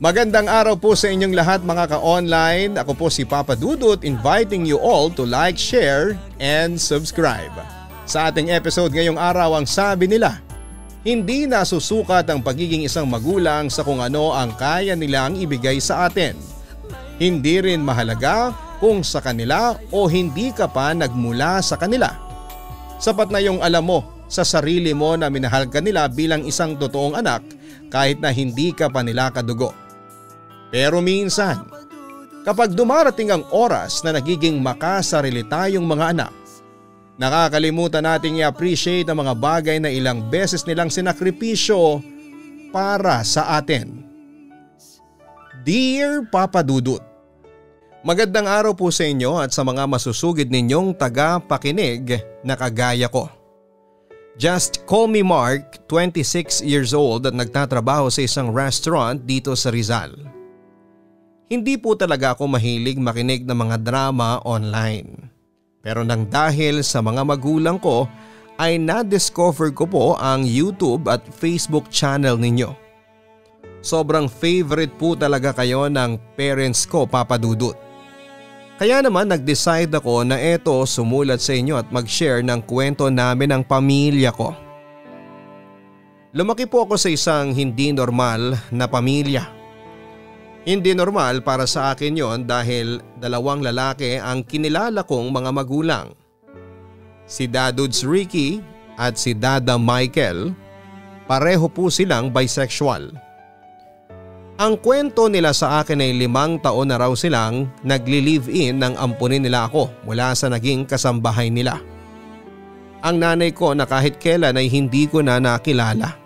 Magandang araw po sa inyong lahat mga ka-online. Ako po si Papa Dudut inviting you all to like, share, and subscribe. Sa ating episode ngayong araw ang sabi nila, hindi nasusukat ang pagiging isang magulang sa kung ano ang kaya nilang ibigay sa atin. Hindi rin mahalaga kung sa kanila o hindi ka pa nagmula sa kanila. Sapat na yung alam mo sa sarili mo na minahal ka nila bilang isang totoong anak kahit na hindi ka pa nila kadugo. Pero minsan, kapag dumarating ang oras na nagiging makasarili tayong mga anak, nakakalimutan nating i-appreciate ang mga bagay na ilang beses nilang sinakripisyo para sa atin. Dear Papa Dudut, Magandang araw po sa inyo at sa mga masusugid ninyong taga-pakinig na kagaya ko. Just call me Mark, 26 years old at nagtatrabaho sa isang restaurant dito sa Rizal. Hindi po talaga ako mahilig makinig ng mga drama online. Pero nang dahil sa mga magulang ko ay na-discover ko po ang YouTube at Facebook channel ninyo. Sobrang favorite po talaga kayo ng parents ko papadudot. Kaya naman nag-decide ako na eto sumulat sa inyo at mag-share ng kwento namin ng pamilya ko. Lumaki po ako sa isang hindi normal na pamilya. Hindi normal para sa akin yon dahil dalawang lalaki ang kinilala kong mga magulang. Si Dadudes Ricky at si Dada Michael, pareho po silang bisexual. Ang kwento nila sa akin ay limang taon na raw silang nagli-live-in nang ampunin nila ako mula sa naging kasambahay nila. Ang nanay ko na kahit kailan ay hindi ko na nakilala.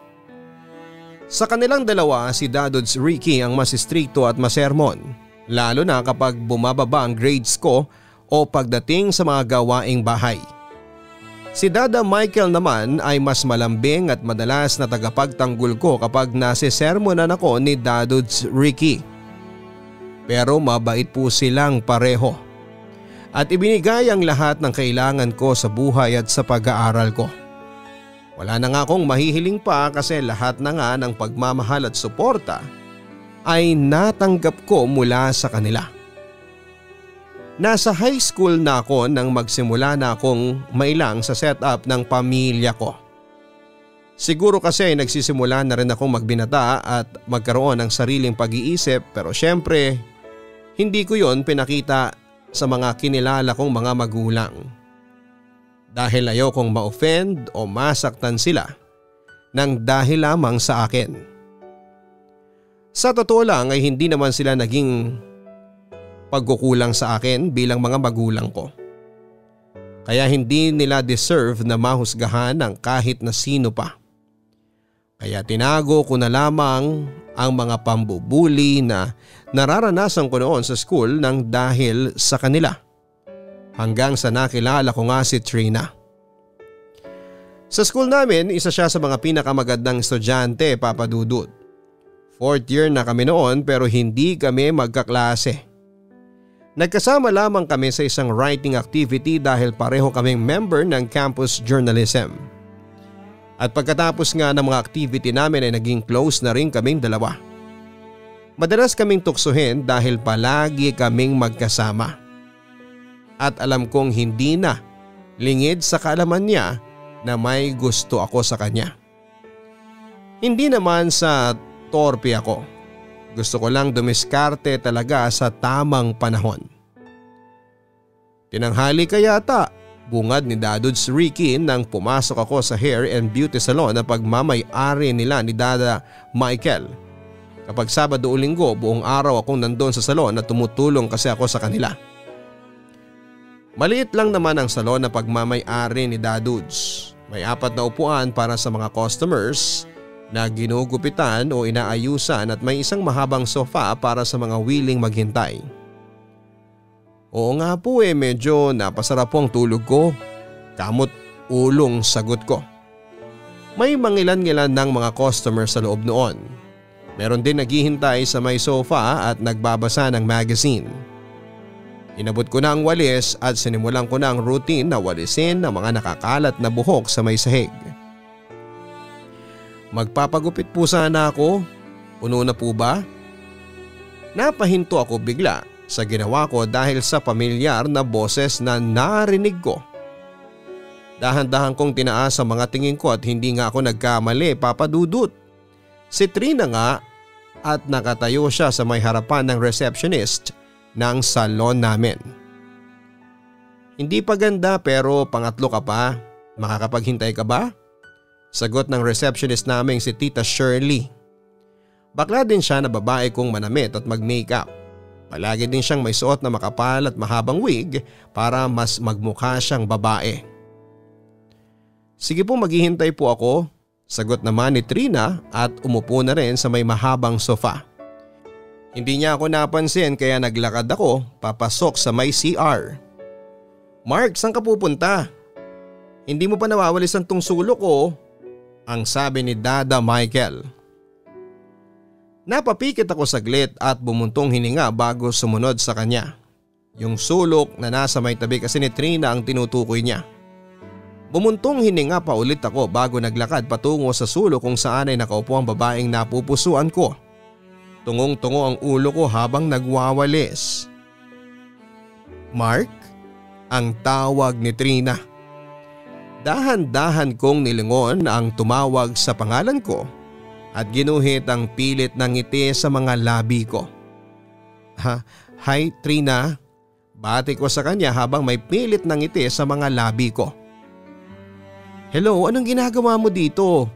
Sa kanilang dalawa si Dadods Ricky ang mas stricto at masermon lalo na kapag bumababa ang grades ko o pagdating sa mga gawaing bahay. Si Dada Michael naman ay mas malambing at madalas na tagapagtanggol ko kapag nasisermonan ako ni Dadods Ricky. Pero mabait po silang pareho. At ibinigay ang lahat ng kailangan ko sa buhay at sa pag-aaral ko. Wala na nga akong mahihiling pa kasi lahat na nga ng pagmamahal at suporta ay natanggap ko mula sa kanila. Nasa high school na ako nang magsimula na akong mailang sa setup ng pamilya ko. Siguro kasi nagsisimula na rin akong magbinata at magkaroon ng sariling pag-iisip pero syempre hindi ko yon pinakita sa mga kinilala kong mga magulang dahil ayokong ma-offend o masaktan sila nang dahil lamang sa akin. Sa totoo lang ay hindi naman sila naging pagkukulang sa akin bilang mga magulang ko. Kaya hindi nila deserve na mahusgahan ng kahit na sino pa. Kaya tinago ko na lamang ang mga pambubuli na nararanasan ko noon sa school nang dahil sa kanila hanggang sa nakilala ko nga si Trina. Sa school namin, isa siya sa mga pinakamagandang estudyante, Papa Dudut. Fourth year na kami noon pero hindi kami magkaklase. Nagkasama lamang kami sa isang writing activity dahil pareho kaming member ng campus journalism. At pagkatapos nga ng mga activity namin ay naging close na rin kaming dalawa. Madalas kaming tuksuhin dahil palagi kaming magkasama at alam kong hindi na lingid sa kaalaman niya na may gusto ako sa kanya. Hindi naman sa torpe ako. Gusto ko lang dumiskarte talaga sa tamang panahon. Tinanghali ka yata, bungad ni Daduds Ricky nang pumasok ako sa hair and beauty salon na pagmamay-ari nila ni Dada Michael. Kapag Sabado o Linggo buong araw akong nandun sa salon at tumutulong kasi ako sa kanila. Maliit lang naman ang salon na pagmamay-ari ni Dadudes. May apat na upuan para sa mga customers na ginugupitan o inaayusan at may isang mahabang sofa para sa mga willing maghintay. Oo nga po eh medyo napasarap po ang tulog ko. Kamot ulong sagot ko. May mangilan-ngilan ng mga customers sa loob noon. Meron din naghihintay sa may sofa at nagbabasa ng magazine. Inabot ko na ang walis at sinimulan ko na ang routine na walisin ng mga nakakalat na buhok sa may sahig. Magpapagupit po sana ako. Puno na po ba? Napahinto ako bigla sa ginawa ko dahil sa pamilyar na boses na narinig ko. Dahan-dahan kong tinaas ang mga tingin ko at hindi nga ako nagkamali papadudot. Si Trina nga at nakatayo siya sa may harapan ng receptionist ng salon namin. Hindi pa ganda pero pangatlo ka pa. Makakapaghintay ka ba? Sagot ng receptionist naming si Tita Shirley. Bakla din siya na babae kong manamit at mag-makeup. Palagi din siyang may suot na makapal at mahabang wig para mas magmukha siyang babae. Sige po maghihintay po ako, sagot naman ni Trina at umupo na rin sa may mahabang sofa. Hindi niya ako napansin kaya naglakad ako papasok sa may CR. Mark, saan ka pupunta? Hindi mo pa nawawalis ang tungsulok ko, ang sabi ni Dada Michael. Napapikit ako saglit at bumuntong hininga bago sumunod sa kanya. Yung sulok na nasa may tabi kasi ni Trina ang tinutukoy niya. Bumuntong hininga pa ulit ako bago naglakad patungo sa sulok kung saan ay nakaupo ang babaeng napupusuan ko. Tungong-tungo ang ulo ko habang nagwawalis. Mark? Ang tawag ni Trina. Dahan-dahan kong nilingon ang tumawag sa pangalan ko at ginuhit ang pilit ng ngiti sa mga labi ko. Ha, hi Trina. Bati ko sa kanya habang may pilit ng ngiti sa mga labi ko. Hello, anong ginagawa mo dito?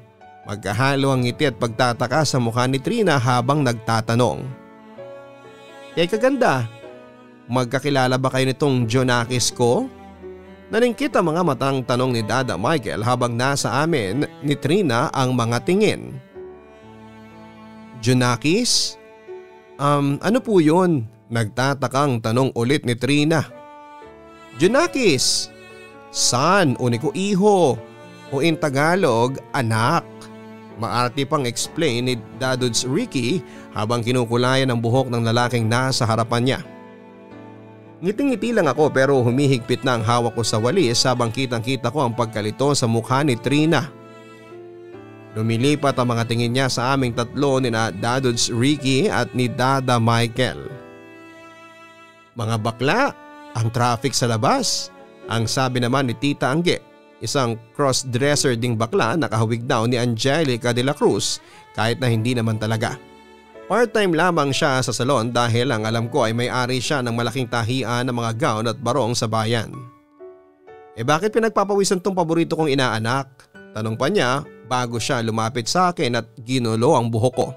Magkahalo ang ngiti at pagtataka sa mukha ni Trina habang nagtatanong. Kay kaganda, magkakilala ba kayo nitong Jonakis ko? Naningkit ang mga matang tanong ni Dada Michael habang nasa amin ni Trina ang mga tingin. Junakis? Um, ano po yun? Nagtatakang tanong ulit ni Trina. Junakis? San o ko iho? O in Tagalog, anak. Maarte pang explain ni Daduds Ricky habang kinukulayan ang buhok ng lalaking nasa harapan niya. Ngiting-ngiti lang ako pero humihigpit na ang hawak ko sa walis habang kitang kita ko ang pagkalito sa mukha ni Trina. Lumilipat ang mga tingin niya sa aming tatlo ni na Dadods Ricky at ni Dada Michael. Mga bakla, ang traffic sa labas. Ang sabi naman ni Tita Angge, isang cross-dresser ding bakla nakahawig daw ni Angelica de la Cruz kahit na hindi naman talaga. Part-time lamang siya sa salon dahil ang alam ko ay may-ari siya ng malaking tahian ng mga gown at barong sa bayan. Eh bakit pinagpapawisan tong paborito kong inaanak? Tanong pa niya bago siya lumapit sa akin at ginulo ang buhok ko.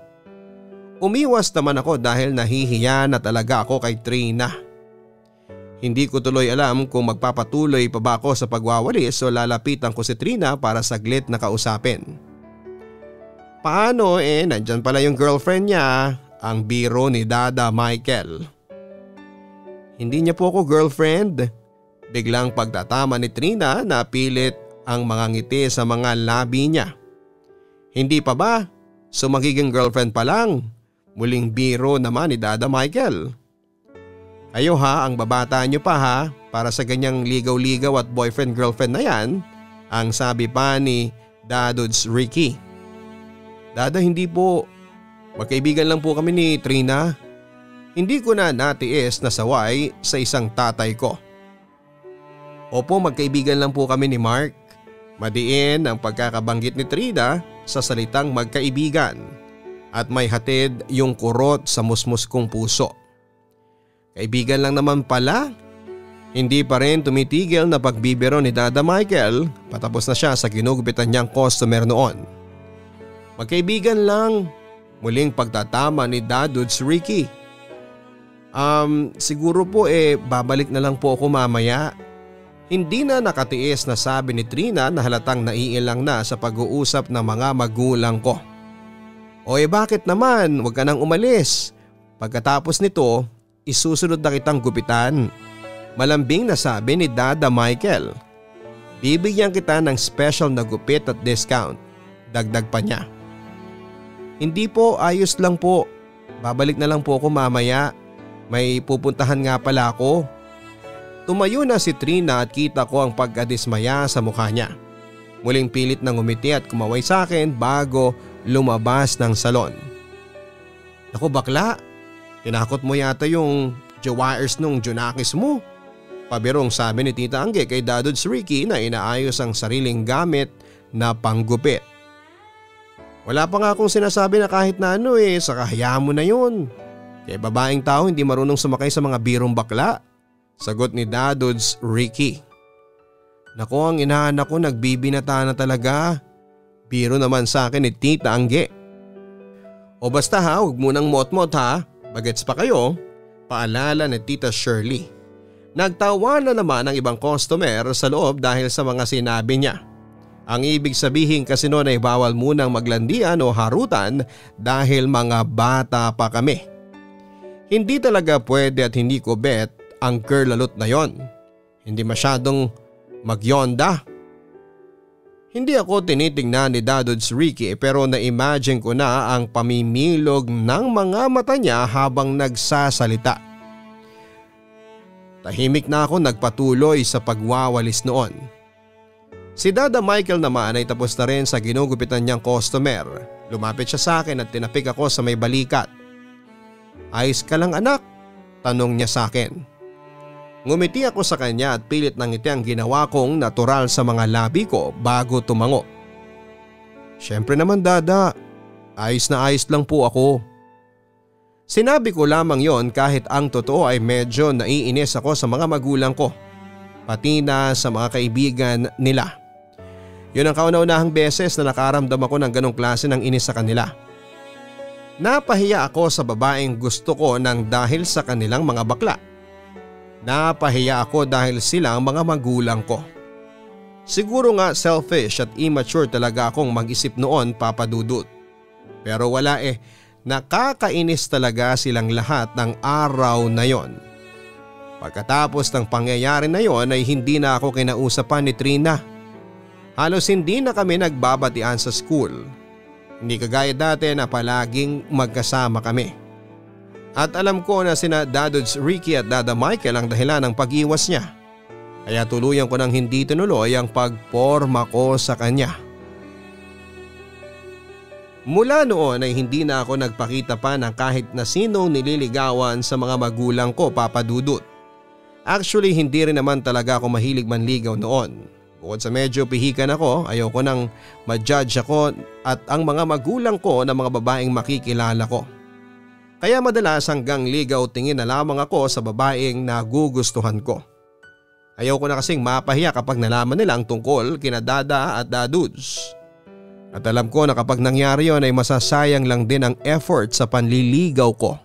Umiwas naman ako dahil nahihiya na talaga ako kay Trina. Hindi ko tuloy alam kung magpapatuloy pa ba ako sa pagwawalis o lalapitan ko si Trina para saglit na kausapin. Paano eh nandyan pala yung girlfriend niya, ang biro ni Dada Michael. Hindi niya po ako girlfriend. Biglang pagtatama ni Trina na pilit ang mga ngiti sa mga labi niya. Hindi pa ba? So magiging girlfriend pa lang. Muling biro naman ni Dada Michael. Ayo ha, ang babata niyo pa ha para sa ganyang ligaw-ligaw at boyfriend-girlfriend na yan, ang sabi pa ni Dadods Ricky. Dada hindi po, magkaibigan lang po kami ni Trina. Hindi ko na natiis na saway sa isang tatay ko. Opo magkaibigan lang po kami ni Mark. Madiin ang pagkakabanggit ni Trina sa salitang magkaibigan at may hatid yung kurot sa musmus kong puso. Kaibigan lang naman pala. Hindi pa rin tumitigil na pagbibiro ni Dada Michael patapos na siya sa ginugupitan niyang customer noon. Magkaibigan lang, muling pagtatama ni Dadudes Ricky. Um, siguro po eh babalik na lang po ako mamaya hindi na nakatiis na sabi ni Trina na halatang naiilang na sa pag-uusap ng mga magulang ko. O eh bakit naman, huwag ka nang umalis. Pagkatapos nito, isusunod na kitang gupitan. Malambing na sabi ni Dada Michael. Bibigyan kita ng special na gupit at discount. Dagdag pa niya. Hindi po, ayos lang po. Babalik na lang po ako mamaya. May pupuntahan nga pala ako. Tumayo na si Trina at kita ko ang pagkadismaya sa mukha niya. Muling pilit nang umiti at kumaway sa akin bago lumabas ng salon. Naku bakla, Tinakot mo yata yung jawires nung Junakis mo. Pabirong sabi ni Tita Angge kay Dadods Ricky na inaayos ang sariling gamit na panggupit. Wala pa nga akong sinasabi na kahit na ano eh, saka hayaan mo na yun. Kay babaeng tao hindi marunong sumakay sa mga birong bakla. Sagot ni Dadods Ricky. Nako ang inaanak ko nagbibinata na talaga. Biro naman sa akin ni Tita Angge. O basta ha, huwag munang mot-mot ha. Bagets pa kayo. Paalala ni Tita Shirley. Nagtawa na naman ang ibang customer sa loob dahil sa mga sinabi niya. Ang ibig sabihin kasi noon ay bawal munang maglandian o harutan dahil mga bata pa kami. Hindi talaga pwede at hindi ko bet ang curlalot na yon. Hindi masyadong magyonda. Hindi ako tinitingnan ni Dadods Ricky pero na-imagine ko na ang pamimilog ng mga mata niya habang nagsasalita. Tahimik na ako nagpatuloy sa pagwawalis noon. Si Dada Michael naman ay tapos na rin sa ginugupitan niyang customer. Lumapit siya sa akin at tinapik ako sa may balikat. Ayos ka lang anak? Tanong niya sa akin. Ngumiti ako sa kanya at pilit ng ngiti ang ginawa kong natural sa mga labi ko bago tumango. Siyempre naman dada, ayos na ayos lang po ako. Sinabi ko lamang yon kahit ang totoo ay medyo naiinis ako sa mga magulang ko. Pati na sa mga kaibigan nila. Yun ang kauna-unahang beses na nakaramdam ako ng ganong klase ng inis sa kanila. Napahiya ako sa babaeng gusto ko nang dahil sa kanilang mga bakla. Napahiya ako dahil sila ang mga magulang ko. Siguro nga selfish at immature talaga akong mag-isip noon papadudot. Pero wala eh, nakakainis talaga silang lahat ng araw na yon. Pagkatapos ng pangyayari na yon ay hindi na ako kinausapan ni Trina. Halos hindi na kami nagbabatian sa school. Hindi kagaya dati na palaging magkasama kami. At alam ko na sina Dadods Ricky at Dada Michael ang dahilan ng pag-iwas niya. Kaya tuluyan ko nang hindi tinuloy ang pagporma ko sa kanya. Mula noon ay hindi na ako nagpakita pa ng kahit na sinong nililigawan sa mga magulang ko papadudot. Actually hindi rin naman talaga ako mahilig manligaw noon. Bukod sa medyo pihikan ako, ayoko nang ma-judge ako at ang mga magulang ko na mga babaeng makikilala ko. Kaya madalas hanggang ligaw tingin na lamang ako sa babaeng nagugustuhan ko. Ayaw ko na kasing mapahiya kapag nalaman nila ang tungkol kina Dada at Dadudes. At alam ko na kapag nangyari yon ay masasayang lang din ang effort sa panliligaw ko.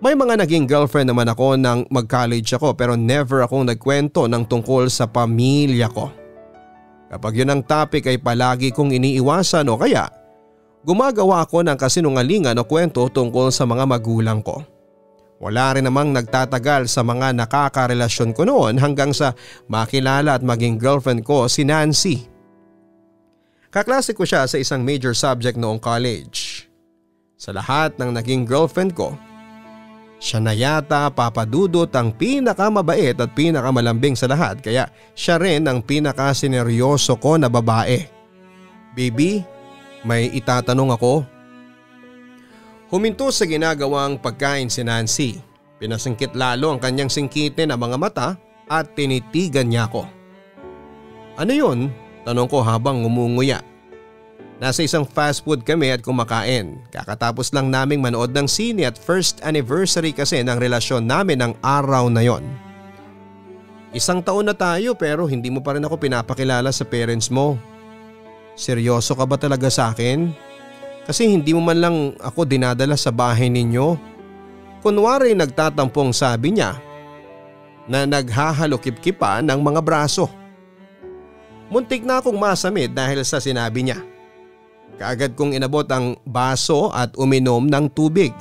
May mga naging girlfriend naman ako nang mag-college ako pero never akong nagkwento ng tungkol sa pamilya ko. Kapag yun ang topic ay palagi kong iniiwasan o kaya Gumagawa ako ng kasinungalingan o kwento tungkol sa mga magulang ko. Wala rin namang nagtatagal sa mga nakakarelasyon ko noon hanggang sa makilala at maging girlfriend ko si Nancy. Kaklase ko siya sa isang major subject noong college. Sa lahat ng naging girlfriend ko, siya na yata papadudot ang pinakamabait at pinakamalambing sa lahat kaya siya rin ang pinakasineryoso ko na babae. Baby, may itatanong ako. Huminto sa ginagawang pagkain si Nancy. Pinasingkit lalo ang kanyang singkitin ng mga mata at tinitigan niya ako. Ano yun? Tanong ko habang ngumunguya. Nasa isang fast food kami at kumakain. Kakatapos lang naming manood ng sine at first anniversary kasi ng relasyon namin ng araw na yon. Isang taon na tayo pero hindi mo pa rin ako pinapakilala sa parents mo. Seryoso ka ba talaga sa akin? Kasi hindi mo man lang ako dinadala sa bahay ninyo. Kunwari nagtatampong sabi niya na naghahalokip-kipa ng mga braso. Muntik na akong masamid dahil sa sinabi niya. Kaagad kong inabot ang baso at uminom ng tubig.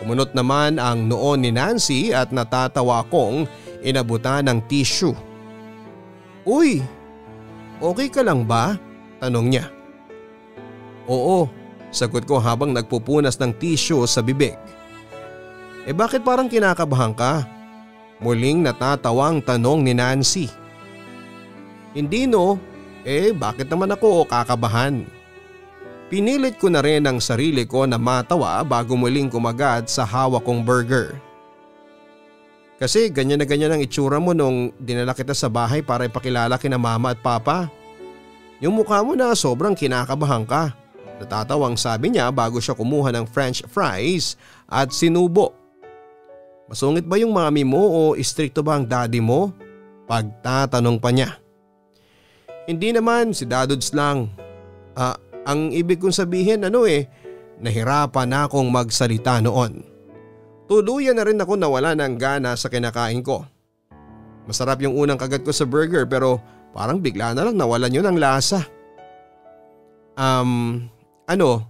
Kumunot naman ang noon ni Nancy at natatawa kong inabutan ng tissue. Uy, okay ka lang ba? Tanong niya. Oo, sagot ko habang nagpupunas ng tissue sa bibig. Eh bakit parang kinakabahan ka? Muling natatawang tanong ni Nancy. Hindi no, eh bakit naman ako kakabahan? Pinilit ko na rin ang sarili ko na matawa bago muling kumagat sa hawak kong burger. Kasi ganyan na ganyan ang itsura mo nung dinala kita sa bahay para ipakilala kina mama at papa. Yung mukha mo na sobrang kinakabahan ka. Natatawang sabi niya bago siya kumuha ng french fries at sinubo. Masungit ba yung mami mo o istrikto ba ang daddy mo? Pagtatanong pa niya. Hindi naman si dadods lang. Ah, ang ibig kong sabihin ano eh, nahirapan na akong magsalita noon. Tuluyan na rin ako nawala ng gana sa kinakain ko. Masarap yung unang kagat ko sa burger pero parang bigla na lang nawalan yun ng lasa. Um, ano?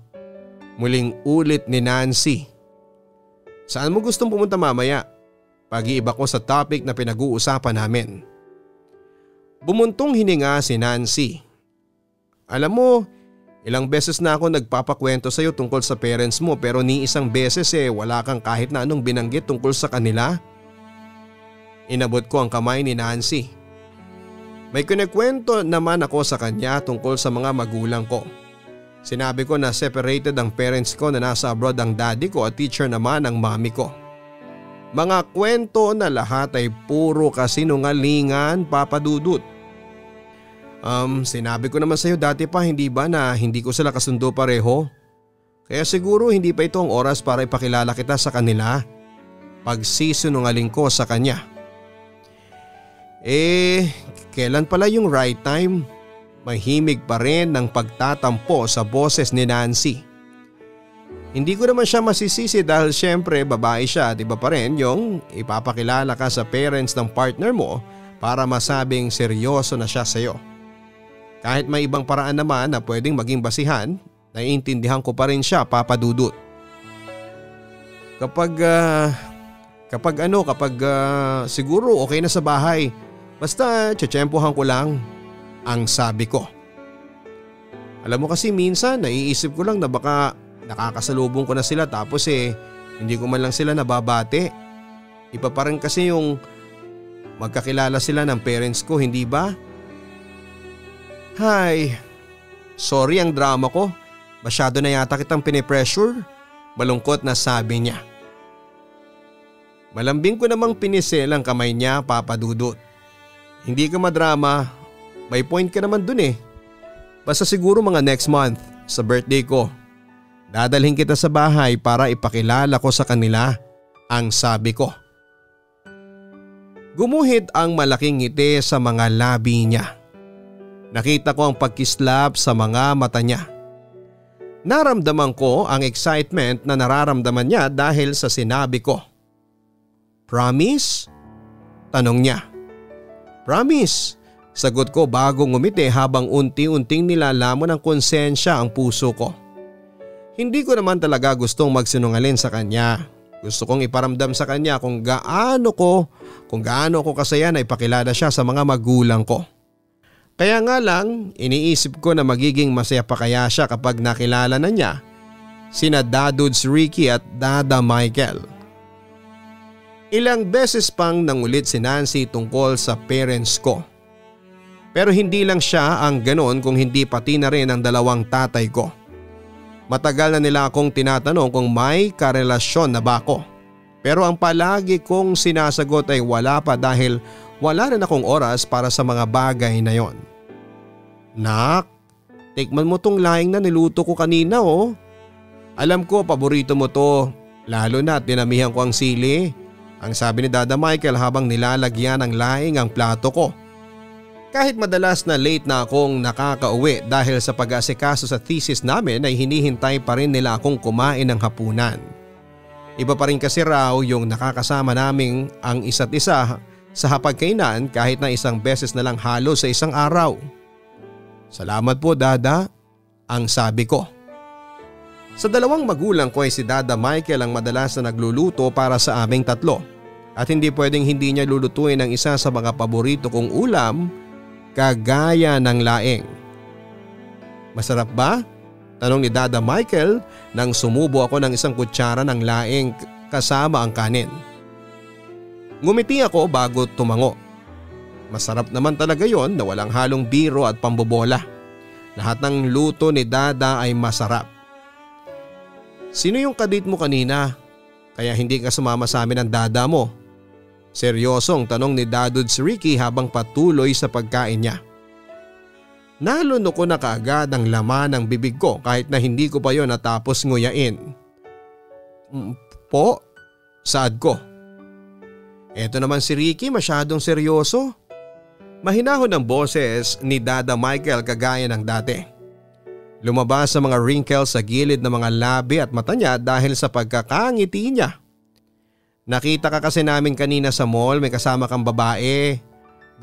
Muling ulit ni Nancy. Saan mo gustong pumunta mamaya? Pag-iiba ko sa topic na pinag-uusapan namin. Bumuntong hininga si Nancy. Alam mo, Ilang beses na ako nagpapakwento sa iyo tungkol sa parents mo pero ni isang beses eh wala kang kahit na anong binanggit tungkol sa kanila. Inabot ko ang kamay ni Nancy. May kinikwento naman ako sa kanya tungkol sa mga magulang ko. Sinabi ko na separated ang parents ko na nasa abroad ang daddy ko at teacher naman ang mami ko. Mga kwento na lahat ay puro kasinungalingan papadudot. Um, sinabi ko naman sa iyo dati pa hindi ba na hindi ko sila kasundo pareho? Kaya siguro hindi pa ito ang oras para ipakilala kita sa kanila. Pagsisunungaling ko sa kanya. Eh, kailan pala yung right time? Mahimig pa rin ng pagtatampo sa boses ni Nancy. Hindi ko naman siya masisisi dahil syempre babae siya at iba pa rin yung ipapakilala ka sa parents ng partner mo para masabing seryoso na siya sa iyo. Kahit may ibang paraan naman na pwedeng maging basihan, naiintindihan ko pa rin siya papadudot. Kapag uh, kapag ano kapag uh, siguro okay na sa bahay, basta tsetsempohan ko lang ang sabi ko. Alam mo kasi minsan naiisip ko lang na baka nakakasalubong ko na sila tapos eh hindi ko man lang sila nababate. Iba pa rin kasi yung magkakilala sila ng parents ko hindi ba? Hay, sorry ang drama ko. Masyado na yata kitang pinipressure. Malungkot na sabi niya. Malambing ko namang pinisel ang kamay niya papadudot. Hindi ka madrama, may point ka naman dun eh. Basta siguro mga next month sa birthday ko. Dadalhin kita sa bahay para ipakilala ko sa kanila ang sabi ko. Gumuhit ang malaking ngiti sa mga labi niya. Nakita ko ang pagkislap sa mga mata niya. Naramdaman ko ang excitement na nararamdaman niya dahil sa sinabi ko. Promise? Tanong niya. Promise. Sagot ko bago ngumiti habang unti-unting nilalamon ng konsensya ang puso ko. Hindi ko naman talaga gustong magsinungalin sa kanya. Gusto kong iparamdam sa kanya kung gaano ko, kung gaano ko kasaya na ipakilala siya sa mga magulang ko. Kaya nga lang iniisip ko na magiging masaya pa kaya siya kapag nakilala na niya sina Dadudes Ricky at Dada Michael. Ilang beses pang nangulit si Nancy tungkol sa parents ko. Pero hindi lang siya ang ganon kung hindi pati na rin ang dalawang tatay ko. Matagal na nila akong tinatanong kung may karelasyon na ba ako. Pero ang palagi kong sinasagot ay wala pa dahil wala rin akong oras para sa mga bagay na yon. Nak, tikman mo tong laing na niluto ko kanina oh. Alam ko paborito mo to, lalo na dinamihan ko ang sili. Ang sabi ni Dada Michael habang nilalagyan ng laing ang plato ko. Kahit madalas na late na akong nakakauwi dahil sa pag-asikaso sa thesis namin ay hinihintay pa rin nila akong kumain ng hapunan. Iba pa rin kasi raw yung nakakasama naming ang isa't isa sa hapagkainan kahit na isang beses na lang halo sa isang araw. Salamat po dada, ang sabi ko. Sa dalawang magulang ko ay si Dada Michael ang madalas na nagluluto para sa aming tatlo at hindi pwedeng hindi niya lulutuin ang isa sa mga paborito kong ulam kagaya ng laing. Masarap ba? Tanong ni Dada Michael nang sumubo ako ng isang kutsara ng laing kasama ang kanin. Ngumiti ako bago tumango. Masarap naman talaga yon na walang halong biro at pambobola. Lahat ng luto ni Dada ay masarap. Sino yung kadit mo kanina? Kaya hindi ka sumama sa amin ng dada mo? Seryosong tanong ni Daduds Ricky habang patuloy sa pagkain niya. Naluno ko na kaagad ang laman ng bibig ko kahit na hindi ko pa yon natapos nguyain. Mm, po? Saad ko. Eto naman si Ricky masyadong seryoso. Mahinahon ang boses ni Dada Michael kagaya ng dati. Lumabas sa mga wrinkles sa gilid ng mga labi at mata niya dahil sa pagkakangiti niya. Nakita ka kasi namin kanina sa mall may kasama kang babae.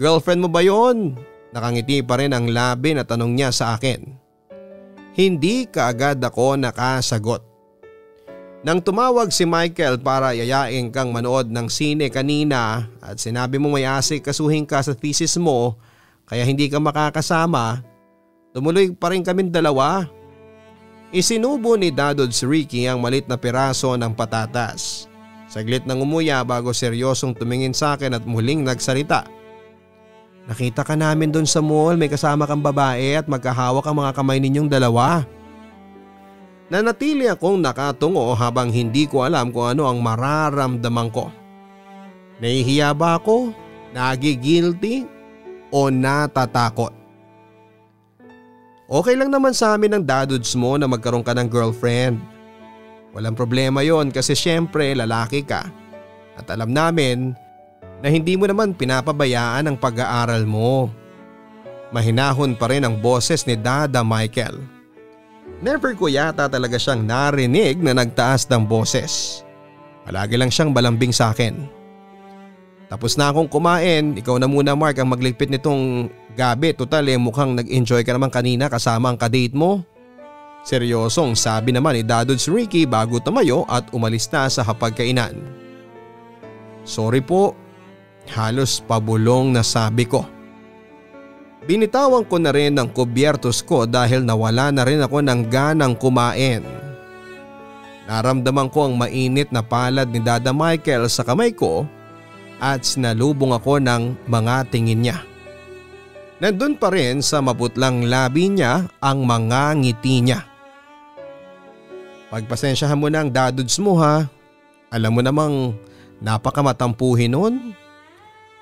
Girlfriend mo ba yon? Nakangiti pa rin ang labi na tanong niya sa akin. Hindi kaagad ako nakasagot. Nang tumawag si Michael para yayain kang manood ng sine kanina at sinabi mo may asik kasuhin ka sa thesis mo kaya hindi ka makakasama, tumuloy pa rin kaming dalawa. Isinubo ni Dadods Ricky ang malit na piraso ng patatas. Saglit nang umuya bago seryosong tumingin sa akin at muling nagsalita. Nakita ka namin doon sa mall may kasama kang babae at magkahawak ang mga kamay ninyong dalawa. Nanatili akong nakatungo habang hindi ko alam kung ano ang mararamdaman ko. Nahihiya ba ako? Nagigilty? O natatakot? Okay lang naman sa amin ng daduds mo na magkaroon ka ng girlfriend. Walang problema yon kasi syempre lalaki ka. At alam namin na hindi mo naman pinapabayaan ang pag-aaral mo. Mahinahon pa rin ang boses ni Dada Michael. Never ko yata talaga siyang narinig na nagtaas ng boses. Palagi lang siyang balambing sa akin. Tapos na akong kumain, ikaw na muna Mark ang magligpit nitong gabi. Total eh mukhang nag-enjoy ka naman kanina kasama ang kadate mo. Seryosong sabi naman ni Dadods Ricky bago tumayo at umalis na sa hapagkainan. Sorry po, halos pabulong na sabi ko. Binitawan ko na rin ang kubyertos ko dahil nawala na rin ako ng ganang kumain. Naramdaman ko ang mainit na palad ni Dada Michael sa kamay ko at sinalubong ako ng mga tingin niya. Nandun pa rin sa maputlang labi niya ang mga ngiti niya. Pagpasensyahan mo na ang daduds mo ha. Alam mo namang napakamatampuhin nun.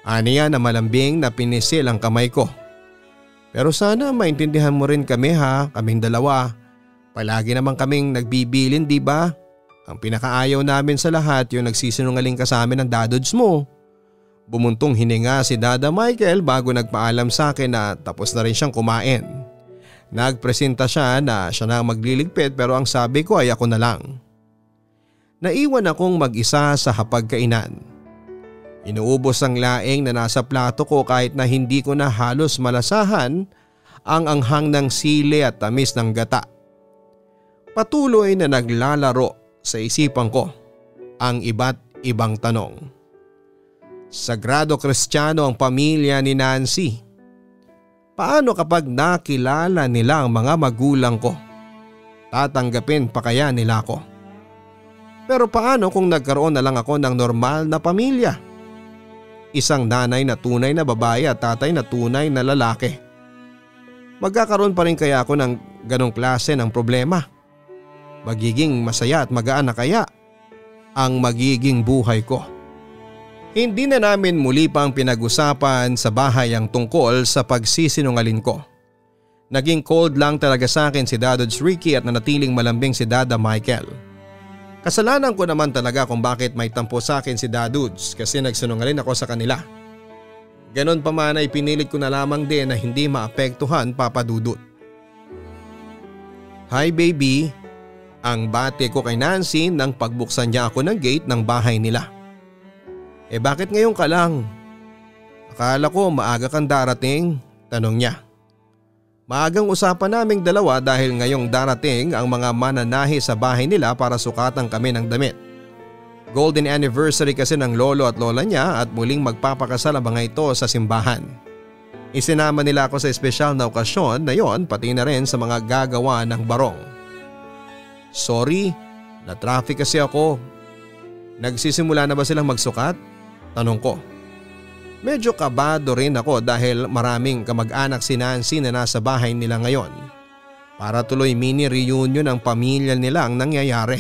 Aniya na malambing na pinisil ang kamay ko. Pero sana maintindihan mo rin kami ha, kaming dalawa. Palagi naman kaming nagbibilin di ba? Ang pinakaayaw namin sa lahat yung nagsisinungaling ka sa amin ng dadods mo. Bumuntong hininga si Dada Michael bago nagpaalam sa akin na tapos na rin siyang kumain. Nagpresenta siya na siya na magliligpit pero ang sabi ko ay ako na lang. Naiwan akong mag-isa sa hapagkainan. Inuubos ang laing na nasa plato ko kahit na hindi ko na halos malasahan ang anghang ng sili at tamis ng gata. Patuloy na naglalaro sa isipan ko ang iba't ibang tanong. Sagrado Kristiyano ang pamilya ni Nancy. Paano kapag nakilala nila ang mga magulang ko? Tatanggapin pa kaya nila ako? Pero paano kung nagkaroon na lang ako ng normal na pamilya? Isang nanay na tunay na babae at tatay na tunay na lalaki. Magkakaroon pa rin kaya ako ng ganong klase ng problema. Magiging masaya at magaan na kaya ang magiging buhay ko. Hindi na namin muli pang pinag-usapan sa bahay ang tungkol sa pagsisinungalin ko. Naging cold lang talaga sa akin si Dadods Ricky at nanatiling malambing si Dada Michael. Kasalanan ko naman talaga kung bakit may tampo sa akin si Dadudes kasi nagsunungaling ako sa kanila. Ganon pa man ay pinilit ko na lamang din na hindi maapektuhan papadudot. Hi baby, ang bate ko kay Nancy nang pagbuksan niya ako ng gate ng bahay nila. Eh bakit ngayon ka lang? Akala ko maaga kang darating, tanong niya. Maagang usapan naming dalawa dahil ngayong darating ang mga mananahi sa bahay nila para sukatan kami ng damit. Golden anniversary kasi ng lolo at lola niya at muling magpapakasal ang mga ito sa simbahan. Isinama nila ako sa espesyal na okasyon na yon pati na rin sa mga gagawa ng barong. Sorry, na-traffic kasi ako. Nagsisimula na ba silang magsukat? Tanong ko. Medyo kabado rin ako dahil maraming kamag-anak si Nancy na nasa bahay nila ngayon Para tuloy mini reunion ng pamilya nila ang nangyayari.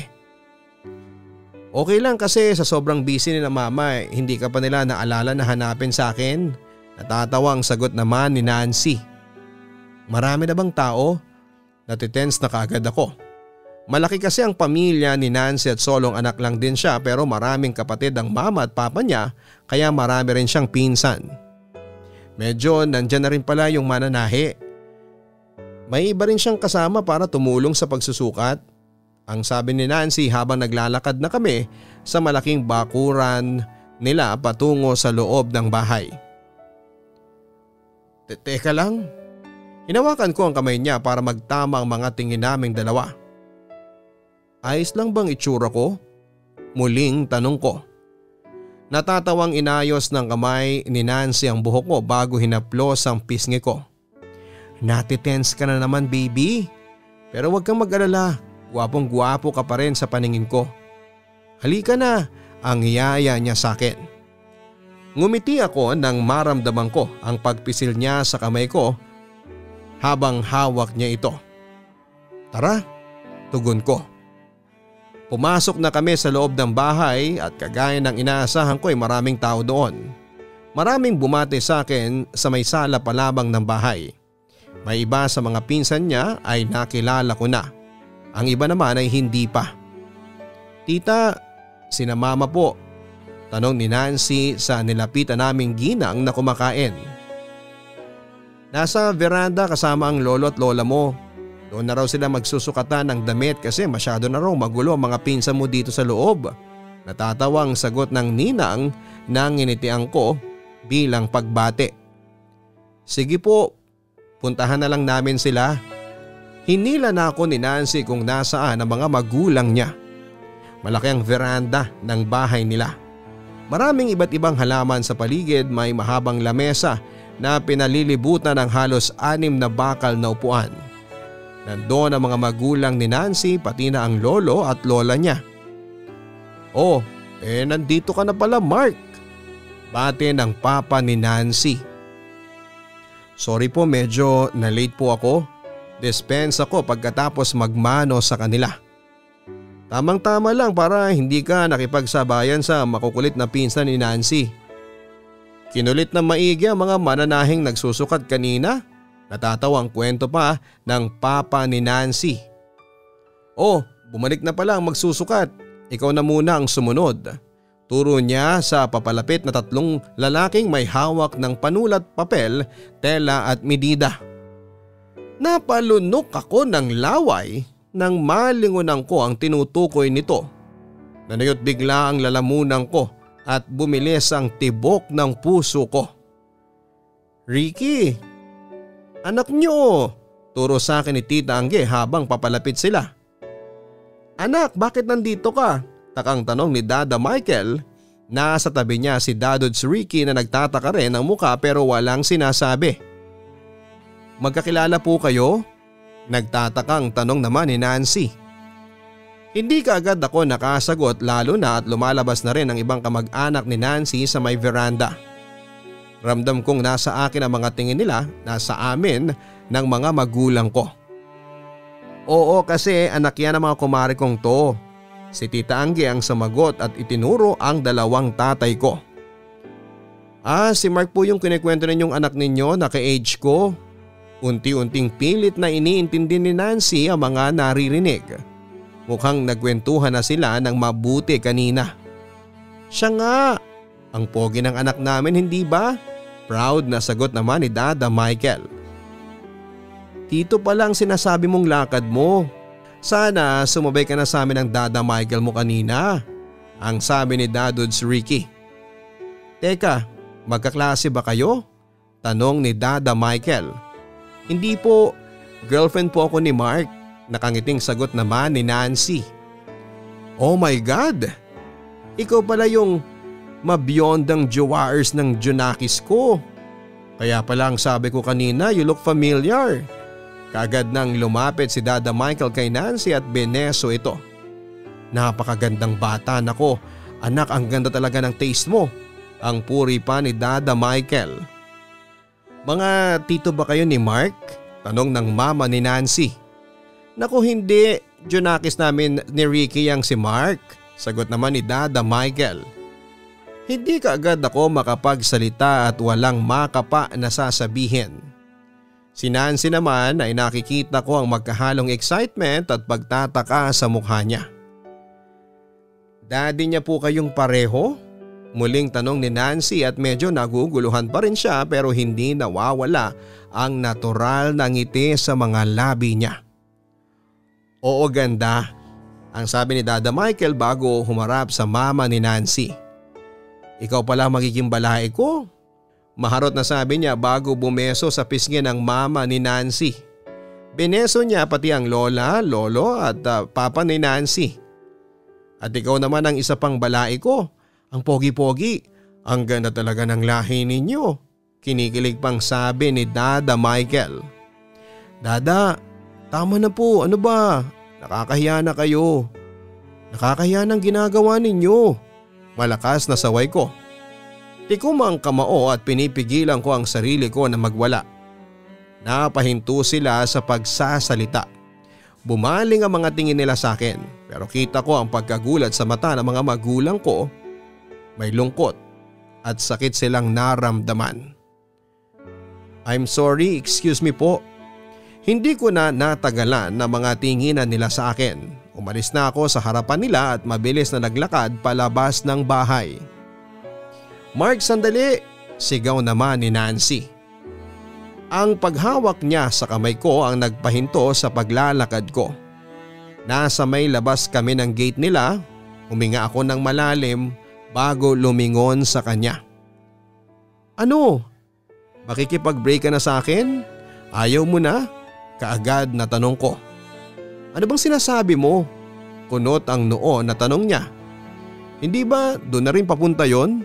Okay lang kasi sa sobrang busy ni mama eh, hindi ka pa nila naalala na hanapin sa akin. Natatawang sagot naman ni Nancy. Marami na bang tao? Natitense na kaagad ako. Malaki kasi ang pamilya ni Nancy at solong anak lang din siya pero maraming kapatid ang mama at papa niya kaya marami rin siyang pinsan. Medyo nandyan na rin pala yung mananahi. May iba rin siyang kasama para tumulong sa pagsusukat ang sabi ni Nancy habang naglalakad na kami sa malaking bakuran nila patungo sa loob ng bahay. Teka lang. Hinawakan ko ang kamay niya para magtama ang mga tingin naming dalawa. Ayos lang bang itsura ko? Muling tanong ko. Natatawang inayos ng kamay ni Nancy ang buhok ko bago hinaplos ang pisngi ko. Natitense ka na naman baby. Pero huwag kang mag-alala. Gwapong gwapo ka pa rin sa paningin ko. Halika na, ang yaya niya sa akin. Ngumiti ako nang maramdaman ko ang pagpisil niya sa kamay ko habang hawak niya ito. Tara, tugon ko. Pumasok na kami sa loob ng bahay at kagaya ng inaasahan ko ay maraming tao doon. Maraming bumate sa akin sa may sala palabang ng bahay. May iba sa mga pinsan niya ay nakilala ko na. Ang iba naman ay hindi pa. Tita, sina mama po. Tanong ni Nancy sa nilapitan naming ginang na kumakain. Nasa veranda kasama ang lolo at lola mo. Doon na raw sila magsusukatan ng damit kasi masyado na raw magulo ang mga pinsan mo dito sa loob. Natatawang sagot ng ninang nang initiang ko bilang pagbate. Sige po, puntahan na lang namin sila. Hinila na ako ni Nancy kung nasaan ang mga magulang niya. Malaki ang veranda ng bahay nila. Maraming iba't ibang halaman sa paligid may mahabang lamesa na pinalilibutan ng halos anim na bakal na upuan. Nandoon ang mga magulang ni Nancy pati na ang lolo at lola niya. Oh, eh nandito ka na pala Mark. Bate ng papa ni Nancy. Sorry po medyo na late po ako. Dispense ako pagkatapos magmano sa kanila. Tamang tama lang para hindi ka nakipagsabayan sa makukulit na pinsan ni Nancy. Kinulit na maigi ang mga mananahing nagsusukat kanina. Natatawa ang kwento pa ng papa ni Nancy. Oh, bumalik na pala ang magsusukat. Ikaw na muna ang sumunod. Turo niya sa papalapit na tatlong lalaking may hawak ng panulat papel, tela at medida. Napalunok ako ng laway nang malingunan ko ang tinutukoy nito. Nanayot bigla ang lalamunan ko at bumilis ang tibok ng puso ko. Ricky, anak nyo, turo sa akin ni Tita Angge habang papalapit sila. Anak, bakit nandito ka? Takang tanong ni Dada Michael. Nasa tabi niya si Dadods Ricky na nagtataka rin ang muka pero walang sinasabi. Magkakilala po kayo? Nagtatakang tanong naman ni Nancy. Hindi kaagad ako nakasagot lalo na at lumalabas na rin ang ibang kamag-anak ni Nancy sa may veranda. Ramdam kong nasa akin ang mga tingin nila, nasa amin ng mga magulang ko. Oo kasi anak yan ng mga kumari kong to. Si Tita Angge ang samagot at itinuro ang dalawang tatay ko. Ah si Mark po yung kinikwento ninyong anak ninyo na ka-age ko. Unti-unting pilit na iniintindi ni Nancy ang mga naririnig. Mukhang nagwentuhan na sila ng mabuti kanina. Siya nga, ang pogi ng anak namin hindi ba? Proud na sagot naman ni Dada Michael. Tito pa lang sinasabi mong lakad mo. Sana sumabay ka na sa amin ng Dada Michael mo kanina. Ang sabi ni Dadods Ricky. Teka, magkaklase ba kayo? Tanong ni Dada Michael. Hindi po, girlfriend po ako ni Mark. Nakangiting sagot naman ni Nancy. Oh my God! Ikaw pala yung mabiyondang jowaers ng Junakis ko. Kaya pala ang sabi ko kanina, you look familiar. Kagad nang lumapit si Dada Michael kay Nancy at beneso ito. Napakagandang bata nako, anak ang ganda talaga ng taste mo. Ang puri pa ni Dada Michael. Mga tito ba kayo ni Mark? Tanong ng mama ni Nancy. Naku hindi, Junakis namin ni Ricky yang si Mark. Sagot naman ni Dada Michael. Hindi ka agad ako makapagsalita at walang makapa na sasabihin. Si Nancy naman ay nakikita ko ang magkahalong excitement at pagtataka sa mukha niya. Daddy niya po kayong pareho? Muling tanong ni Nancy at medyo naguguluhan pa rin siya pero hindi nawawala ang natural na ngiti sa mga labi niya. Oo ganda, ang sabi ni Dada Michael bago humarap sa mama ni Nancy. Ikaw pala magiging balae ko. Maharot na sabi niya bago bumeso sa pisngi ng mama ni Nancy. Bineso niya pati ang lola, lolo at uh, papa ni Nancy. At ikaw naman ang isa pang balae ko ang pogi-pogi. Ang ganda talaga ng lahi ninyo. Kinikilig pang sabi ni Dada Michael. Dada, tama na po. Ano ba? Nakakahiya na kayo. Nakakahiya ng ginagawa ninyo. Malakas na saway ko. Tikom ang kamao at pinipigilan ko ang sarili ko na magwala. Napahinto sila sa pagsasalita. Bumaling ang mga tingin nila sa akin pero kita ko ang pagkagulat sa mata ng mga magulang ko may lungkot at sakit silang naramdaman. I'm sorry, excuse me po. Hindi ko na natagalan na mga tinginan nila sa akin. Umalis na ako sa harapan nila at mabilis na naglakad palabas ng bahay. Mark sandali! Sigaw naman ni Nancy. Ang paghawak niya sa kamay ko ang nagpahinto sa paglalakad ko. Nasa may labas kami ng gate nila, huminga ako ng malalim bago lumingon sa kanya. Ano? Makikipag-break ka na sa akin? Ayaw mo na? Kaagad na tanong ko. Ano bang sinasabi mo? Kunot ang noo na tanong niya. Hindi ba doon na rin papunta yon?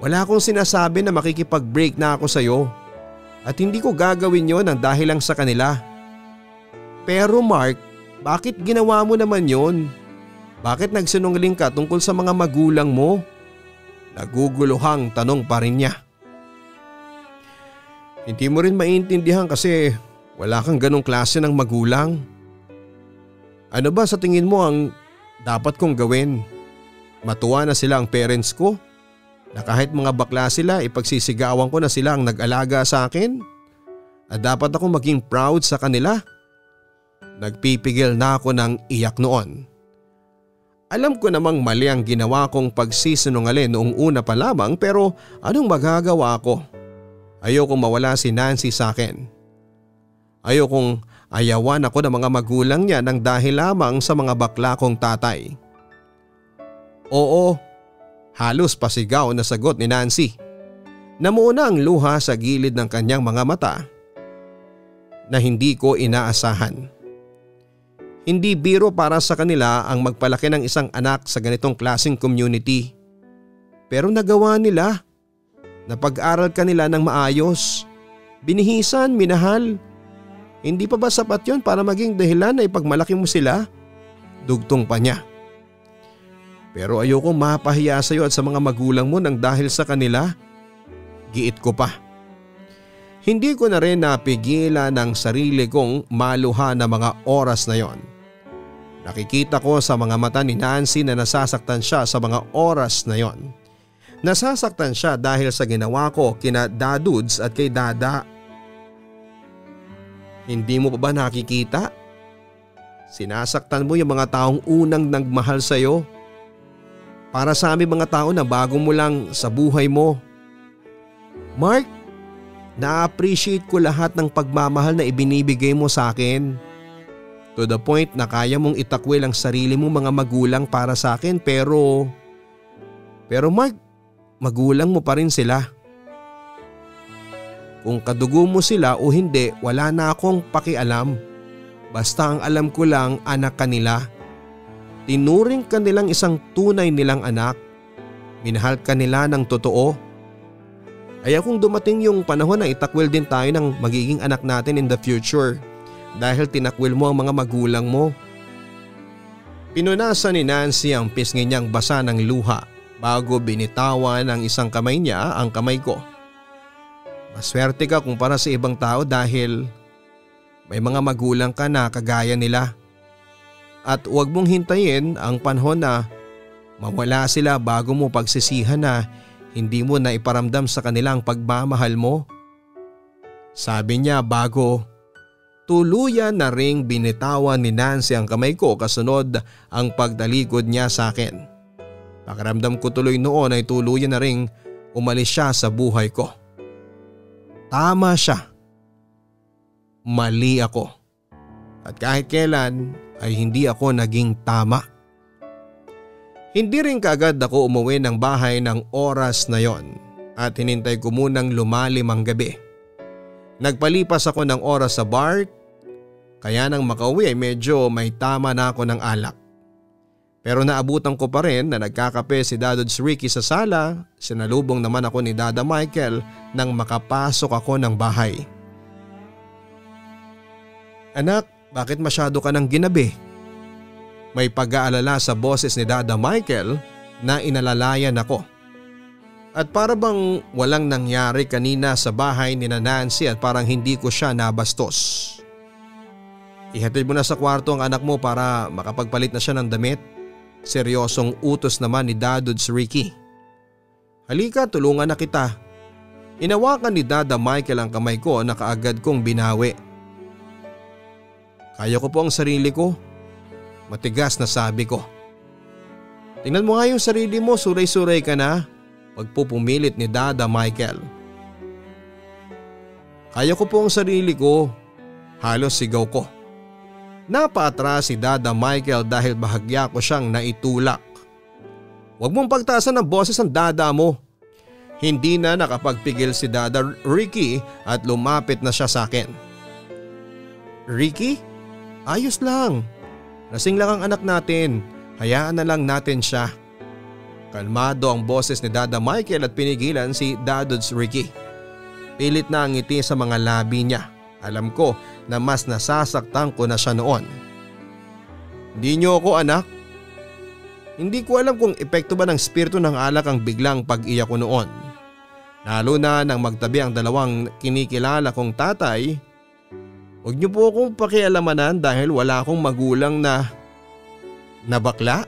Wala akong sinasabi na makikipag-break na ako sa iyo. At hindi ko gagawin yon ng dahil lang sa kanila. Pero Mark, bakit ginawa mo naman yon? Bakit nagsinungaling ka tungkol sa mga magulang mo? Naguguluhang tanong pa rin niya. Hindi mo rin maintindihan kasi wala kang ganong klase ng magulang. Ano ba sa tingin mo ang dapat kong gawin? Matuwa na sila ang parents ko? Na kahit mga bakla sila ipagsisigawan ko na sila ang nag-alaga sa akin? At dapat akong maging proud sa kanila? Nagpipigil na ako ng iyak noon. Alam ko namang mali ang ginawa kong pagsisinungaling noong una pa lamang pero anong magagawa ko? Ayokong mawala si Nancy sa akin. Ayokong ayawan ako ng mga magulang niya nang dahil lamang sa mga bakla kong tatay. Oo, halos pasigaw na sagot ni Nancy. Namuuna ang luha sa gilid ng kanyang mga mata na hindi ko inaasahan. Hindi biro para sa kanila ang magpalaki ng isang anak sa ganitong klaseng community. Pero nagawa nila. Napag-aral ka nila ng maayos. Binihisan, minahal. Hindi pa ba sapat yon para maging dahilan na ipagmalaki mo sila? Dugtong pa niya. Pero ayoko mapahiya sa iyo at sa mga magulang mo nang dahil sa kanila. Giit ko pa. Hindi ko na rin napigilan ng sarili kong maluha na mga oras na yon. Nakikita ko sa mga mata ni Nancy na nasasaktan siya sa mga oras na yon. Nasasaktan siya dahil sa ginawa ko kina Dadudes at kay Dada. Hindi mo pa ba nakikita? Sinasaktan mo yung mga taong unang nagmahal sa iyo. Para sa aming mga tao na bago mo lang sa buhay mo. Mark, na-appreciate ko lahat ng pagmamahal na ibinibigay mo sa akin. To the point na kaya mong itakwil ang sarili mong mga magulang para sa akin pero… Pero Mark, magulang mo pa rin sila. Kung kadugo mo sila o hindi wala na akong pakialam. Basta ang alam ko lang anak kanila. Tinuring ka nilang isang tunay nilang anak. Minahal ka nila ng totoo. Kaya kung dumating yung panahon na itakwil din tayo ng magiging anak natin in the future dahil tinakwil mo ang mga magulang mo. Pinunasan ni Nancy ang pisngi niyang basa ng luha bago binitawan ng isang kamay niya ang kamay ko. Maswerte ka kumpara sa ibang tao dahil May mga magulang ka na kagaya nila. At huwag mong hintayin ang panahon na mawala sila bago mo pagsisihan na hindi mo na iparamdam sa kanila ang pagmamahal mo. Sabi niya bago tuluyan na ring binitawan ni Nancy ang kamay ko kasunod ang pagdalikod niya sa akin. Pakiramdam ko tuloy noon ay tuluyan na ring umalis siya sa buhay ko. Tama siya. Mali ako. At kahit kailan ay hindi ako naging tama. Hindi rin kaagad ako umuwi ng bahay ng oras na yon at hinintay ko munang lumalim ang gabi. Nagpalipas ako ng oras sa bar kaya nang makauwi ay medyo may tama na ako ng alak. Pero naabutan ko pa rin na nagkakape si Dadods Ricky sa sala, sinalubong naman ako ni Dada Michael nang makapasok ako ng bahay. Anak, bakit masyado ka nang ginabi? May pag-aalala sa boses ni Dada Michael na inalalayan ako. At para bang walang nangyari kanina sa bahay ni Nancy at parang hindi ko siya nabastos. Ihatid mo na sa kwarto ang anak mo para makapagpalit na siya ng damit Seryosong utos naman ni Dadods Ricky. Halika tulungan na kita. Inawakan ni Dada Michael ang kamay ko na kaagad kong binawi. Kaya ko po ang sarili ko. Matigas na sabi ko. Tingnan mo nga yung sarili mo, suray-suray ka na. Pagpupumilit ni Dada Michael. Kaya ko po ang sarili ko. Halos sigaw ko. Napaatras si Dada Michael dahil bahagya ko siyang naitulak. Huwag mong pagtaasan ng boses ang dada mo. Hindi na nakapagpigil si Dada Ricky at lumapit na siya sa akin. Ricky? Ayos lang. Lasing lang ang anak natin. Hayaan na lang natin siya. Kalmado ang boses ni Dada Michael at pinigilan si Dadods Ricky. Pilit na ang ngiti sa mga labi niya. Alam ko na mas nasasaktan ko na siya noon. Hindi niyo ako anak. Hindi ko alam kung epekto ba ng spirito ng alak ang biglang pag-iyak ko noon. Lalo na nang magtabi ang dalawang kinikilala kong tatay. Huwag niyo po akong pakialamanan dahil wala akong magulang na nabakla.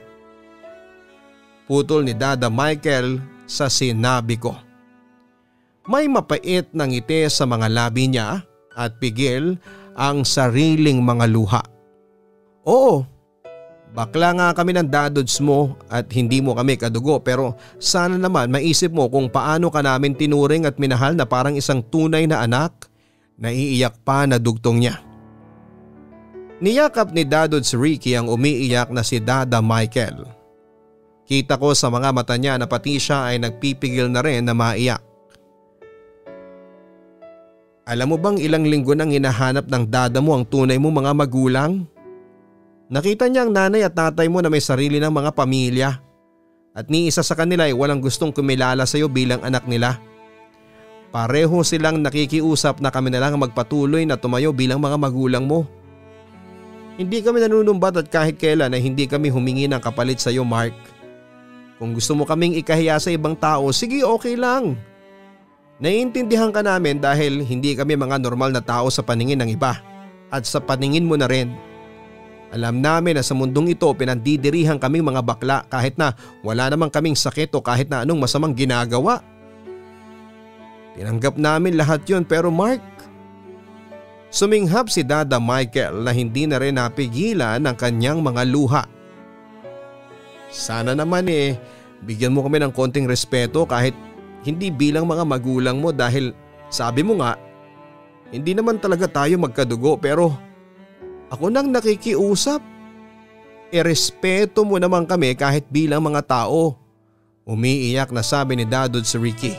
Putol ni Dada Michael sa sinabi ko. May mapait na ngiti sa mga labi niya at pigil ang sariling mga luha. Oo, bakla nga kami ng dadods mo at hindi mo kami kadugo pero sana naman maisip mo kung paano ka namin tinuring at minahal na parang isang tunay na anak. Naiiyak pa na dugtong niya. Niyakap ni Dadods Ricky ang umiiyak na si Dada Michael. Kita ko sa mga mata niya na pati siya ay nagpipigil na rin na maiyak. Alam mo bang ilang linggo nang hinahanap ng dada mo ang tunay mo mga magulang? Nakita niya ang nanay at tatay mo na may sarili ng mga pamilya. At ni isa sa kanila ay walang gustong kumilala sa iyo bilang anak nila. Pareho silang nakikiusap na kami na lang magpatuloy na tumayo bilang mga magulang mo. Hindi kami nanunumbat at kahit kailan ay hindi kami humingi ng kapalit sa iyo Mark. Kung gusto mo kaming ikahiya sa ibang tao, sige okay lang. Naiintindihan ka namin dahil hindi kami mga normal na tao sa paningin ng iba at sa paningin mo na rin. Alam namin na sa mundong ito pinandidirihan kaming mga bakla kahit na wala namang kaming sakit o kahit na anong masamang ginagawa. Tinanggap namin lahat yon pero Mark, suminghap si Dada Michael na hindi na rin napigilan ang kanyang mga luha. Sana naman eh, bigyan mo kami ng konting respeto kahit hindi bilang mga magulang mo dahil sabi mo nga, hindi naman talaga tayo magkadugo pero ako nang nakikiusap. Erespeto mo naman kami kahit bilang mga tao. Umiiyak na sabi ni Dadod si Ricky.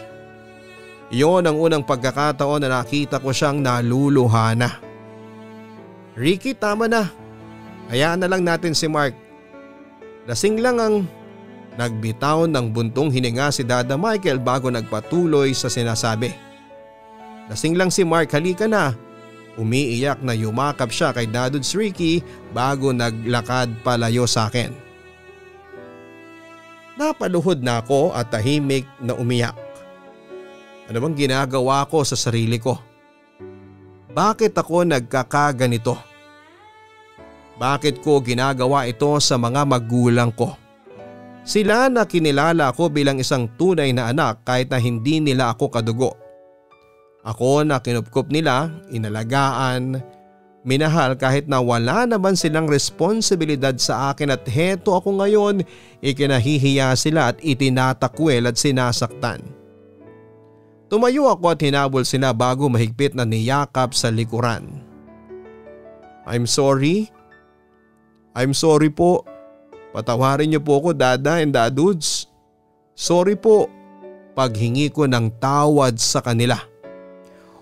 Iyon ang unang pagkakataon na nakita ko siyang naluluha na. Ricky tama na. Hayaan na lang natin si Mark. Lasing lang ang Nagbitaw ng buntong hininga si Dada Michael bago nagpatuloy sa sinasabi. Lasing lang si Mark halika na. Umiiyak na yumakap siya kay Dadods Ricky bago naglakad palayo sa akin. Napaluhod na ako at tahimik na umiyak. Ano bang ginagawa ko sa sarili ko? Bakit ako nagkakaganito? Bakit ko ginagawa ito sa mga magulang ko? Sila na kinilala ako bilang isang tunay na anak kahit na hindi nila ako kadugo. Ako na kinupkup nila, inalagaan, minahal kahit na wala naman silang responsibilidad sa akin at heto ako ngayon ikinahihiya sila at itinatakwel at sinasaktan. Tumayo ako at hinabol sila bago mahigpit na niyakap sa likuran. I'm sorry. I'm sorry po. Patawarin niyo po ako dada and dadudes. Sorry po paghingi ko ng tawad sa kanila.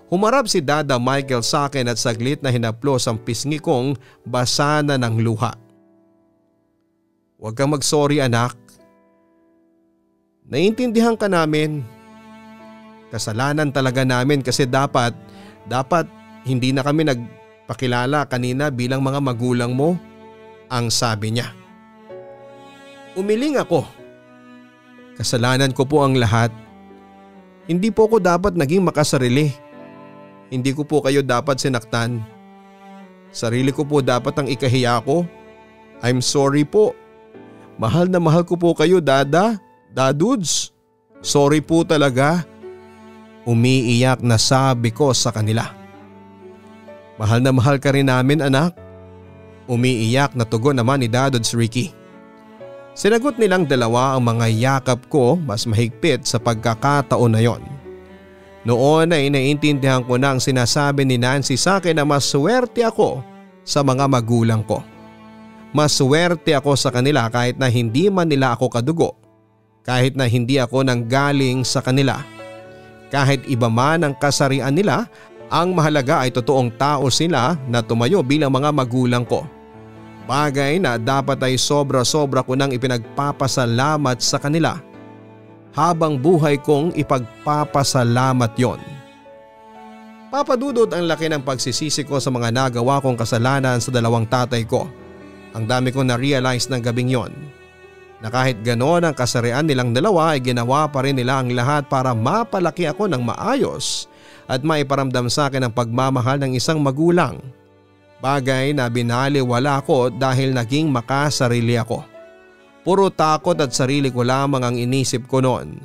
Humarap si Dada Michael sa akin at saglit na hinaplos ang pisngi kong basa na ng luha. Huwag kang mag-sorry anak. Naiintindihan ka namin. Kasalanan talaga namin kasi dapat, dapat hindi na kami nagpakilala kanina bilang mga magulang mo, ang sabi niya. Umiling ako. Kasalanan ko po ang lahat. Hindi po ako dapat naging makasarili. Hindi ko po kayo dapat sinaktan. Sarili ko po dapat ang ikahiya ko. I'm sorry po. Mahal na mahal ko po kayo dada, dadudes. Sorry po talaga. Umiiyak na sabi ko sa kanila. Mahal na mahal ka rin namin anak. Umiiyak na tugon naman ni Dadods Ricky. Sinagot nilang dalawa ang mga yakap ko mas mahigpit sa pagkakataon na yon. Noon ay naiintindihan ko na ang sinasabi ni Nancy sa akin na maswerte ako sa mga magulang ko. Maswerte ako sa kanila kahit na hindi man nila ako kadugo. Kahit na hindi ako nanggaling sa kanila. Kahit iba man ang kasarian nila, ang mahalaga ay totoong tao sila na tumayo bilang mga magulang ko. Bagay na dapat ay sobra-sobra ko nang ipinagpapasalamat sa kanila habang buhay kong ipagpapasalamat yon. Papadudod ang laki ng pagsisisi ko sa mga nagawa kong kasalanan sa dalawang tatay ko. Ang dami kong na-realize ng gabing yon. Na kahit ganoon ang kasarian nilang dalawa ay ginawa pa rin nila ang lahat para mapalaki ako ng maayos at maiparamdam sa akin ang pagmamahal ng isang magulang. Bagay na binaliwala ko dahil naging makasarili ako. Puro takot at sarili ko lamang ang inisip ko noon.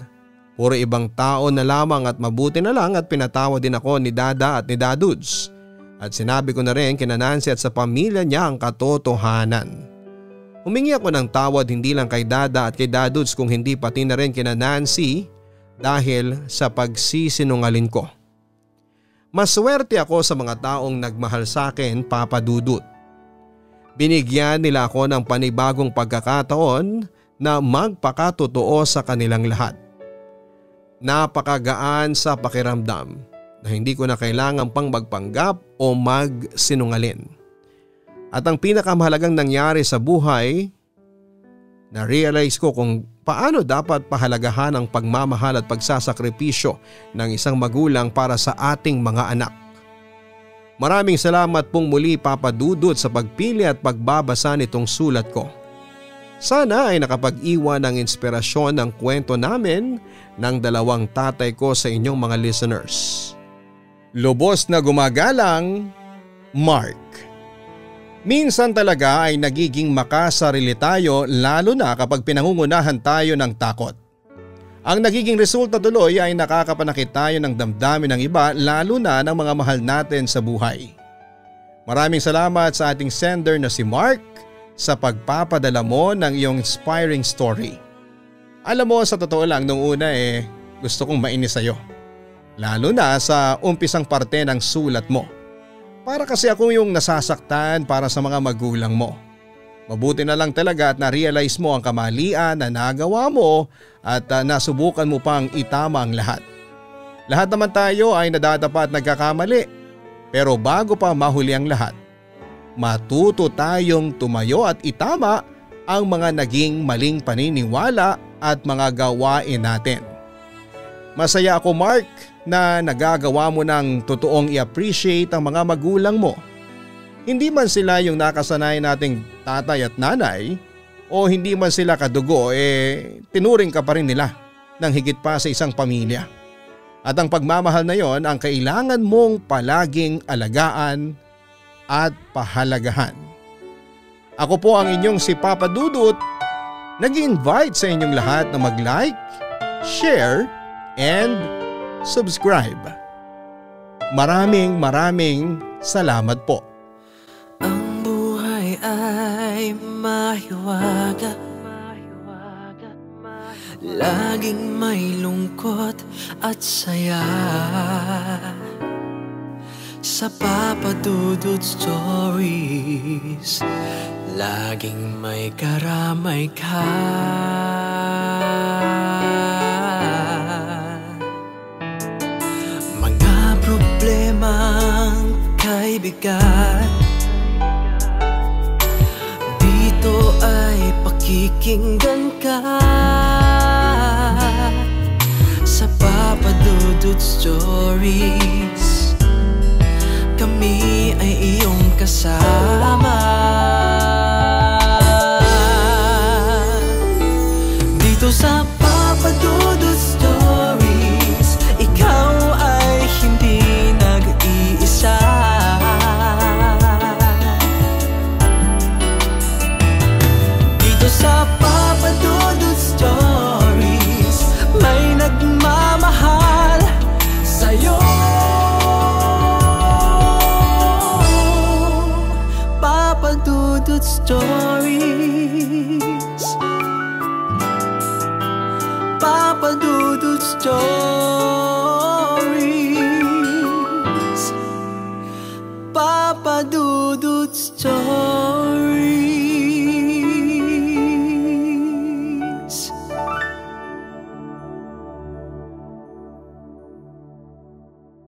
Puro ibang tao na lamang at mabuti na lang at pinatawa din ako ni Dada at ni Dadudes. At sinabi ko na rin kina Nancy at sa pamilya niya ang katotohanan. Humingi ako ng tawad hindi lang kay Dada at kay Dadudes kung hindi pati na rin kina Nancy dahil sa pagsisinungalin ko. Maswerte ako sa mga taong nagmahal sa akin papadudot. Binigyan nila ako ng panibagong pagkakataon na magpakatotoo sa kanilang lahat. Napakagaan sa pakiramdam na hindi ko na kailangan pang magpanggap o magsinungalin. At ang pinakamahalagang nangyari sa buhay, na-realize ko kung paano dapat pahalagahan ang pagmamahal at pagsasakripisyo ng isang magulang para sa ating mga anak. Maraming salamat pong muli Papa sa pagpili at pagbabasa nitong sulat ko. Sana ay nakapag-iwan ng inspirasyon ng kwento namin ng dalawang tatay ko sa inyong mga listeners. Lubos na gumagalang, Mark. Minsan talaga ay nagiging makasarili tayo lalo na kapag pinangungunahan tayo ng takot. Ang nagiging resulta tuloy ay nakakapanakit tayo ng damdamin ng iba lalo na ng mga mahal natin sa buhay. Maraming salamat sa ating sender na si Mark sa pagpapadala mo ng iyong inspiring story. Alam mo sa totoo lang nung una eh gusto kong mainis sa'yo. Lalo na sa umpisang parte ng sulat mo. Para kasi ako yung nasasaktan para sa mga magulang mo. Mabuti na lang talaga at na-realize mo ang kamalian na nagawa mo at uh, nasubukan mo pang itama ang lahat. Lahat naman tayo ay nadadapa at nagkakamali. Pero bago pa mahuli ang lahat, matuto tayong tumayo at itama ang mga naging maling paniniwala at mga gawain natin. Masaya ako Mark na nagagawa mo ng totoong i-appreciate ang mga magulang mo hindi man sila yung nakasanay nating tatay at nanay o hindi man sila kadugo eh tinuring ka pa rin nila ng higit pa sa isang pamilya. At ang pagmamahal na yon ang kailangan mong palaging alagaan at pahalagahan. Ako po ang inyong si Papa Dudut nag-invite sa inyong lahat na mag-like, share, and subscribe. Maraming maraming salamat po. Ang buhay ay mahiwaga Laging may lungkot at saya Sa papadudod stories Laging may karamay ka kay bigat Dito ay pakikinggan ka. Papadudod stories Kami ay iyong kasama. Dito sa Papadudod